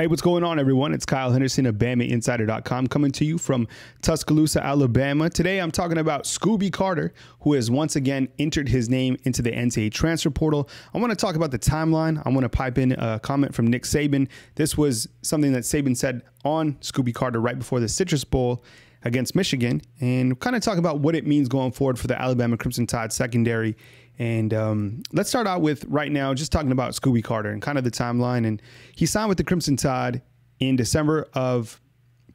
Hey, what's going on, everyone? It's Kyle Henderson of BamaInsider.com coming to you from Tuscaloosa, Alabama. Today, I'm talking about Scooby Carter, who has once again entered his name into the NCAA transfer portal. I want to talk about the timeline. I want to pipe in a comment from Nick Saban. This was something that Saban said on Scooby Carter right before the Citrus Bowl against Michigan and kind of talk about what it means going forward for the Alabama Crimson Tide secondary and um, let's start out with right now, just talking about Scooby Carter and kind of the timeline. And he signed with the Crimson Tide in December of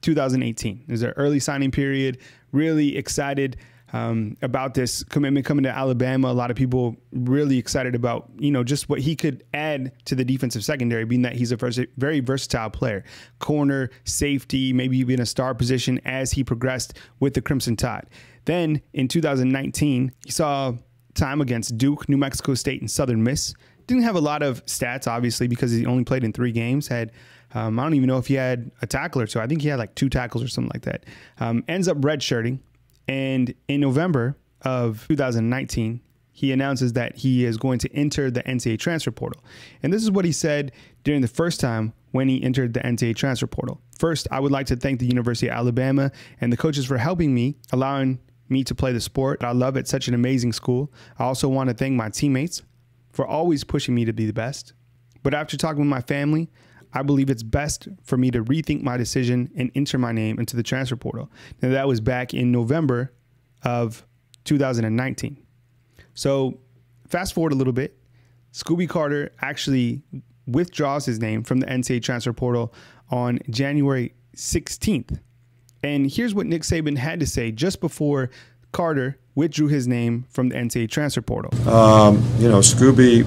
2018. It was an early signing period. Really excited um, about this commitment coming to Alabama. A lot of people really excited about you know just what he could add to the defensive secondary, being that he's a very versatile player, corner, safety, maybe even a star position as he progressed with the Crimson Tide. Then in 2019, he saw time against Duke, New Mexico State, and Southern Miss. Didn't have a lot of stats, obviously, because he only played in three games. Had um, I don't even know if he had a tackle or two. I think he had like two tackles or something like that. Um, ends up redshirting, and in November of 2019, he announces that he is going to enter the NCAA transfer portal. And this is what he said during the first time when he entered the NCAA transfer portal. First, I would like to thank the University of Alabama and the coaches for helping me, allowing me to play the sport. I love it. Such an amazing school. I also want to thank my teammates for always pushing me to be the best. But after talking with my family, I believe it's best for me to rethink my decision and enter my name into the transfer portal. Now, that was back in November of 2019. So, fast forward a little bit. Scooby Carter actually withdraws his name from the NCAA transfer portal on January 16th and here's what Nick Saban had to say just before Carter withdrew his name from the NCAA transfer portal. Um, you know, Scooby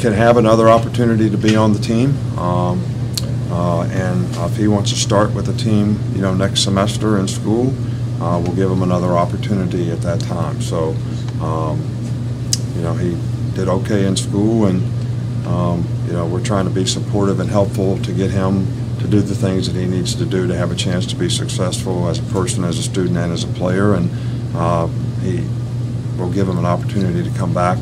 can have another opportunity to be on the team. Um, uh, and if he wants to start with the team, you know, next semester in school, uh, we'll give him another opportunity at that time. So, um, you know, he did okay in school, and um, you know, we're trying to be supportive and helpful to get him to do the things that he needs to do to have a chance to be successful as a person, as a student, and as a player. And uh, he will give him an opportunity to come back,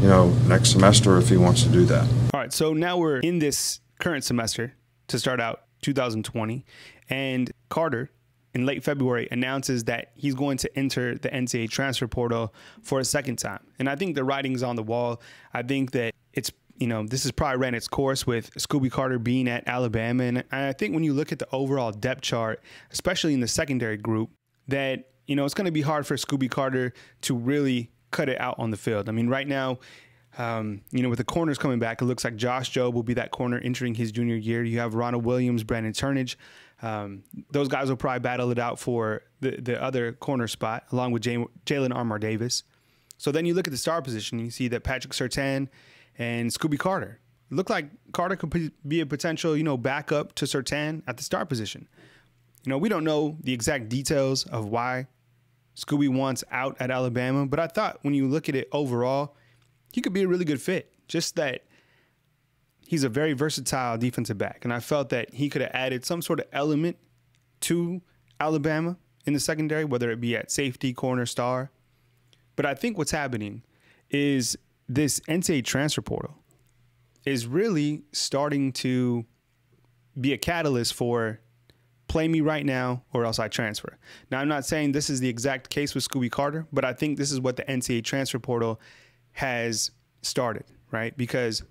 you know, next semester if he wants to do that. All right. So now we're in this current semester to start out 2020, and Carter in late February announces that he's going to enter the NCAA transfer portal for a second time. And I think the writing's on the wall. I think that it's you know, this has probably ran its course with Scooby Carter being at Alabama. And I think when you look at the overall depth chart, especially in the secondary group, that, you know, it's going to be hard for Scooby Carter to really cut it out on the field. I mean, right now, um, you know, with the corners coming back, it looks like Josh Jobe will be that corner entering his junior year. You have Ronald Williams, Brandon Turnage. Um, those guys will probably battle it out for the, the other corner spot, along with Jalen Armour Davis. So then you look at the star position, you see that Patrick Surtain and Scooby Carter. Looked like Carter could be a potential, you know, backup to Surtain at the star position. You know, we don't know the exact details of why Scooby wants out at Alabama, but I thought when you look at it overall, he could be a really good fit. Just that he's a very versatile defensive back, and I felt that he could have added some sort of element to Alabama in the secondary, whether it be at safety, corner, star. But I think what's happening is this NCAA transfer portal is really starting to be a catalyst for play me right now or else I transfer. Now, I'm not saying this is the exact case with Scooby Carter, but I think this is what the NCAA transfer portal has started, right? Because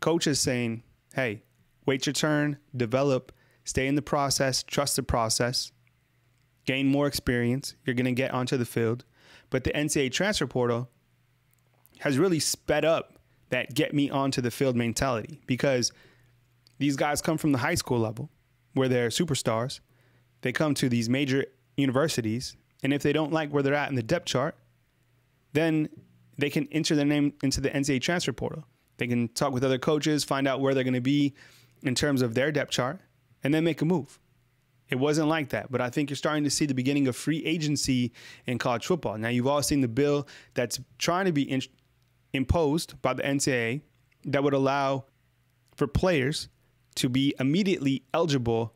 coach is saying, hey, wait your turn, develop, stay in the process, trust the process, gain more experience. You're going to get onto the field. But the NCAA transfer portal has really sped up that get me onto the field mentality because these guys come from the high school level where they're superstars. They come to these major universities, and if they don't like where they're at in the depth chart, then they can enter their name into the NCAA transfer portal. They can talk with other coaches, find out where they're going to be in terms of their depth chart, and then make a move. It wasn't like that, but I think you're starting to see the beginning of free agency in college football. Now, you've all seen the bill that's trying to be in- imposed by the NCAA that would allow for players to be immediately eligible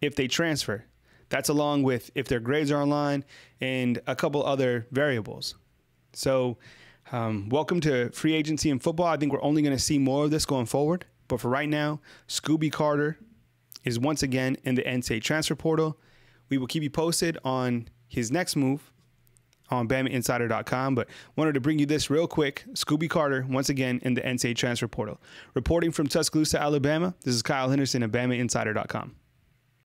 if they transfer. That's along with if their grades are online and a couple other variables. So, um, welcome to free agency in football. I think we're only going to see more of this going forward. But for right now, Scooby Carter is once again in the NCAA transfer portal. We will keep you posted on his next move on BamaInsider.com. But wanted to bring you this real quick. Scooby Carter, once again, in the NCAA transfer portal. Reporting from Tuscaloosa, Alabama, this is Kyle Henderson of BamaInsider.com.